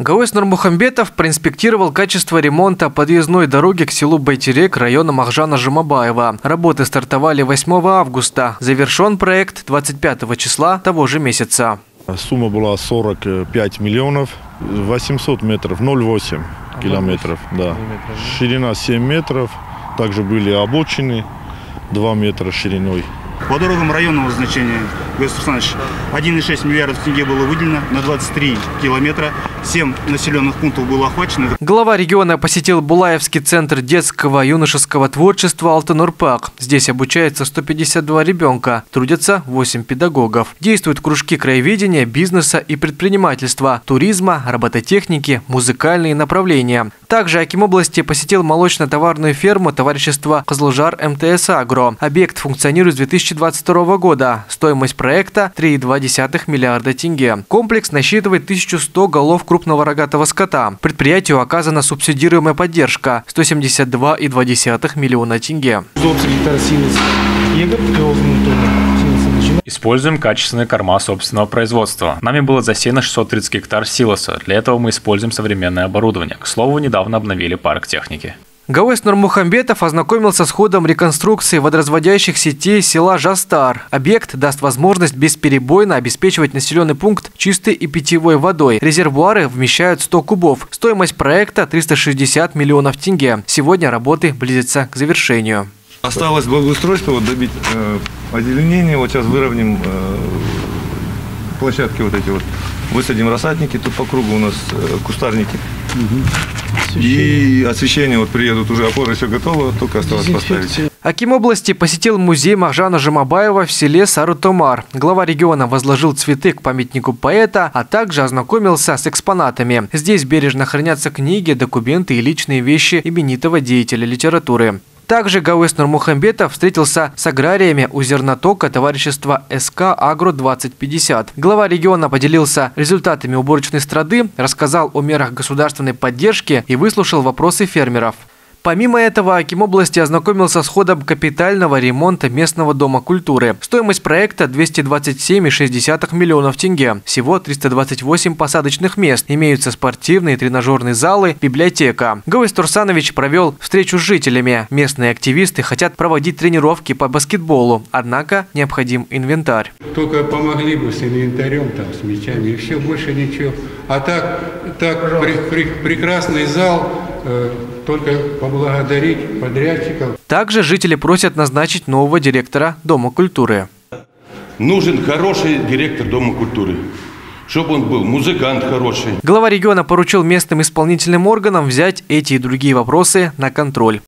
Гауэс Нурмухамбетов проинспектировал качество ремонта подъездной дороги к селу Байтерек района Махжана Жумабаева. Работы стартовали 8 августа. Завершен проект 25 числа того же месяца. Сумма была 45 миллионов, 800 метров, 0,8 километров. Да. Ширина 7 метров, также были обочины 2 метра шириной. По дорогам районного значения, Владимир Александрович, 1,6 миллиардов тенге было выделено на 23 километра. 7 населенных пунктов было охвачено. Глава региона посетил Булаевский центр детского и юношеского творчества «Алтанурпак». Здесь обучается 152 ребенка, трудятся 8 педагогов. Действуют кружки краеведения, бизнеса и предпринимательства, туризма, робототехники, музыкальные направления. Также Аким области посетил молочно-товарную ферму товарищества «Козлужар МТС Агро». Объект функционирует с 2022 года. Стоимость проекта – 3,2 миллиарда тенге. Комплекс насчитывает 1100 голов крупного рогатого скота. Предприятию оказана субсидируемая поддержка – 172,2 миллиона тенге. Используем качественные корма собственного производства. Нами было засеяно 630 гектар силоса. Для этого мы используем современное оборудование. К слову, недавно обновили парк техники. Гауэс Нурмухамбетов ознакомился с ходом реконструкции водоразводящих сетей села Жастар. Объект даст возможность бесперебойно обеспечивать населенный пункт чистой и питьевой водой. Резервуары вмещают 100 кубов. Стоимость проекта 360 миллионов тенге. Сегодня работы близятся к завершению. Осталось благоустройство, вот добить э, озеленение, вот сейчас выровняем э, площадки вот эти вот, высадим рассадники, тут по кругу у нас э, кустарники. И освещение, вот приедут уже опоры, все готово, только осталось поставить. Аким области посетил музей Махжана Жамабаева в селе Сарутомар. Глава региона возложил цветы к памятнику поэта, а также ознакомился с экспонатами. Здесь бережно хранятся книги, документы и личные вещи именитого деятеля литературы. Также Гауэс Нурмухамбетов встретился с аграриями у зернотока товарищества СК «Агро-2050». Глава региона поделился результатами уборочной страды, рассказал о мерах государственной поддержки и выслушал вопросы фермеров. Помимо этого, Аким области ознакомился с ходом капитального ремонта местного дома культуры. Стоимость проекта 227,6 миллионов тенге. Всего 328 посадочных мест. Имеются спортивные, тренажерные залы, библиотека. Гавис Турсанович провел встречу с жителями. Местные активисты хотят проводить тренировки по баскетболу, однако необходим инвентарь. Только помогли бы с инвентарем, там, с мячами, и все, больше ничего. А так, так при, при, прекрасный зал, только поблагодарить подрядчиков. Также жители просят назначить нового директора Дома культуры. Нужен хороший директор Дома культуры чтобы он был музыкант хороший. Глава региона поручил местным исполнительным органам взять эти и другие вопросы на контроль.